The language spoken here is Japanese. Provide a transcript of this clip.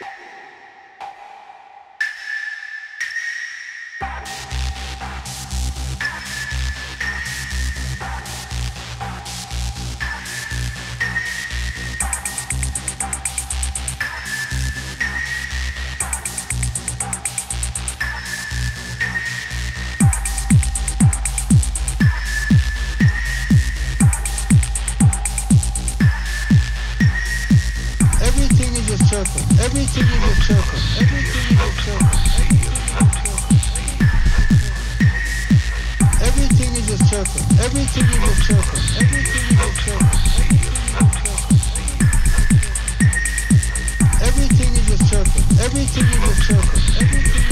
you focus every